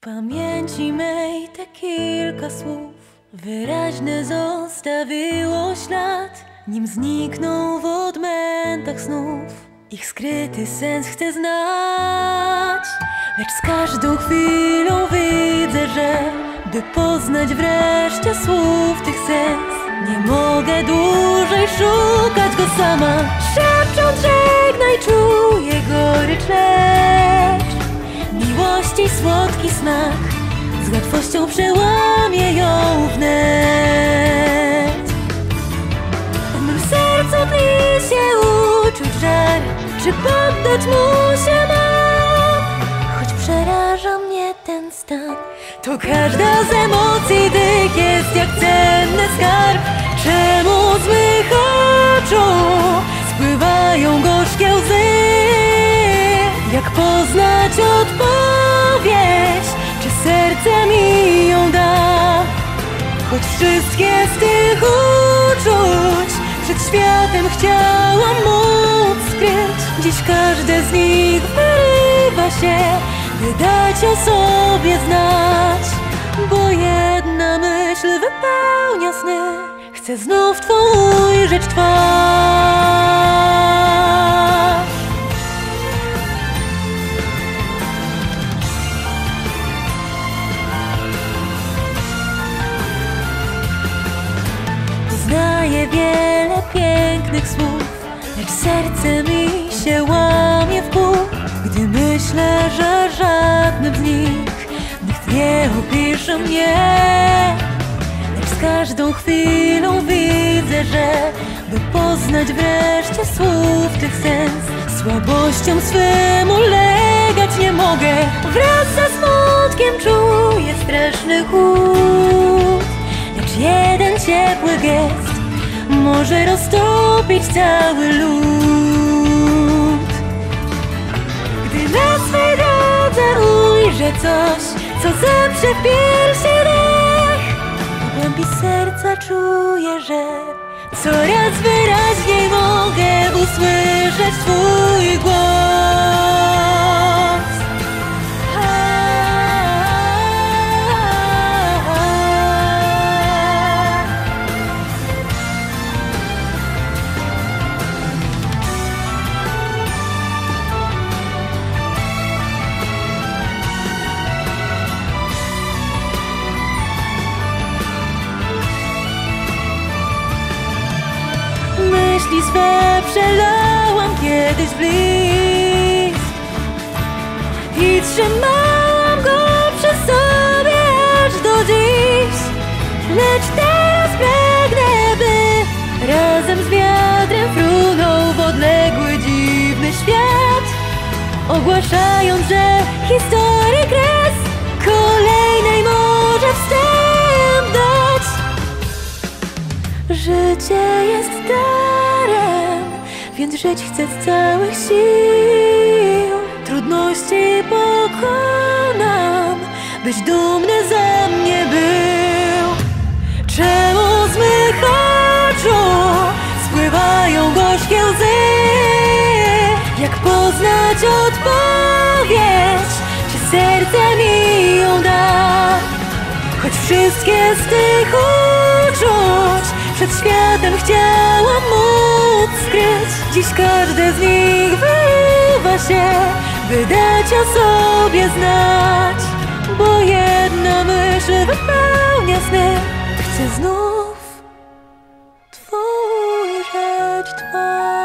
pamięci mej te kilka słów. Wyraźne zostawiło ślad Nim znikną w odmętach snów. Ich skryty sens chcę znać Lecz z każdą chwilą widzę, że By poznać wreszcie słów tych sens Nie mogę dłużej szukać go sama. Szepcząc Słodki smak. Z łatwością przełamie ją wnet. W mym sercu tli się uczuć żar Czy poddać mu się mam Choć przeraża mnie ten stan To każda z emocji tych jest jak cenny skarb. Czemu z mych oczu spływają gorzkie łzy? Jak poznać odpowiedź Choć wszystkie z tych uczuć Przed światem chciałam móc skryć Dziś każde z nich wyrywa się By dać o sobie znać. Bo jedna myśl wypełnia sny. Chcę znów Twą ujrzeć twarz Poznaję wiele pięknych słów Lecz serce mi się łamie w pół. Gdy myślę, że żadnym z nich Nikt nie opisze mnie Lecz z każdą chwilą widzę, że By poznać wreszcie słów tych sens Słabością swym ulegać nie mogę. Wraz ze smutkiem czuję straszny chłód Lecz jeden ciepły gest Może roztopić cały lód Gdy na swej drodze ujrzę coś Co zeprze w piersi dech W głębi serca czuję, że Coraz wyraźniej mogę usłyszeć Twój głos Myśli swe przelałam kiedyś w I trzymałam go przy sobie aż do dziś Lecz teraz pragnę, by razem z wiatrem frunął w odległy dziwny świat Ogłaszając, że historii kres kolejnej może wstęp dać. Życie jest darem, więc żyć chcę z całych sił. Trudności pokonam, byś dumny ze mnie był. Czemu z mych oczu spływają gorzkie łzy? Jak poznać odpowiedź, czy serce mi ją da? Choć wszystkie z tych uczuć przed światem chciałam móc skryć Dziś każde z nich wyrywa się By dać o sobie znać. Bo jedna myśl wypełnia sny. Chcę znów Twojrzeć twarz.